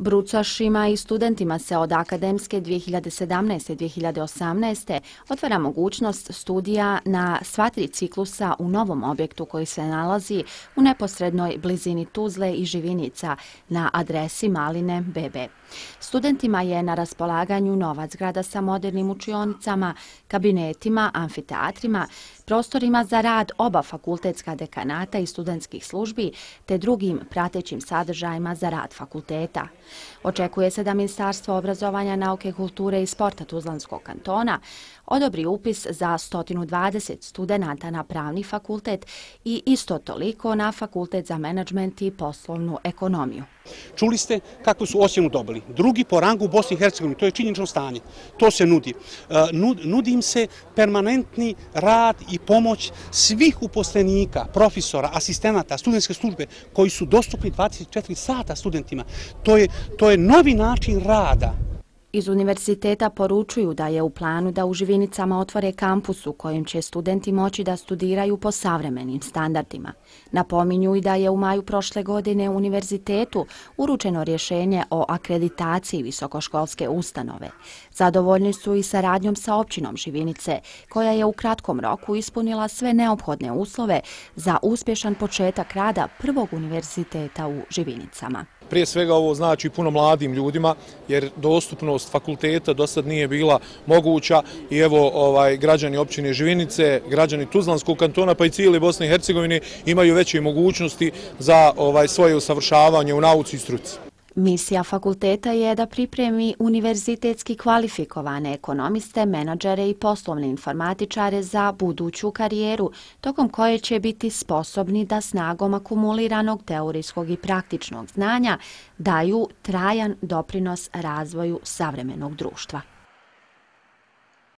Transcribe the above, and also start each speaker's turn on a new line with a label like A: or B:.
A: Brucašima i studentima se od akademske 2017-2018. otvara mogućnost studija na sva tri ciklusa u novom objektu koji se nalazi u neposrednoj blizini Tuzle i Živinica na adresi Maline BB. Studentima je na raspolaganju nova zgrada sa modernim učionicama, kabinetima, amfiteatrima, prostorima za rad oba fakultetska dekanata i studentskih službi te drugim pratećim sadržajima za rad fakulteta. Očekuje se da Ministarstvo obrazovanja, nauke, kulture i sporta Tuzlanskog kantona odobri upis za 120 studenta na pravni fakultet i isto toliko na fakultet za menadžment i poslovnu ekonomiju.
B: Čuli ste kako su ocjenu dobili. Drugi po rangu u Bosni i Hercegovini, to je činjenično stanje. To se nudi. E, nudi im se permanentni rad i pomoć svih uposlenika, profesora, asistenata, studentske službe koji su dostupni 24 sata studentima. To je, to je novi način rada
A: Iz univerziteta poručuju da je u planu da u Živinicama otvore kampus u kojem će studenti moći da studiraju po savremenim standardima. Napominju i da je u maju prošle godine u univerzitetu uručeno rješenje o akreditaciji visokoškolske ustanove. Zadovoljni su i saradnjom sa općinom Živinice, koja je u kratkom roku ispunila sve neophodne uslove za uspješan početak rada prvog univerziteta u Živinicama.
C: Prije svega ovo znači puno mladim ljudima, jer dostupnost fakulteta do sad nije bila moguća i evo ovaj građani općine Živinice, građani Tuzlanskog kantona pa i cijeli Bosne i Hercegovine imaju veće mogućnosti za ovaj svoje usavršavanje u nauci i struci.
A: Misija fakulteta je da pripremi univerzitetski kvalifikovane ekonomiste, menadžere i poslovne informatičare za buduću karijeru, tokom koje će biti sposobni da snagom akumuliranog teorijskog i praktičnog znanja daju trajan doprinos razvoju savremenog društva.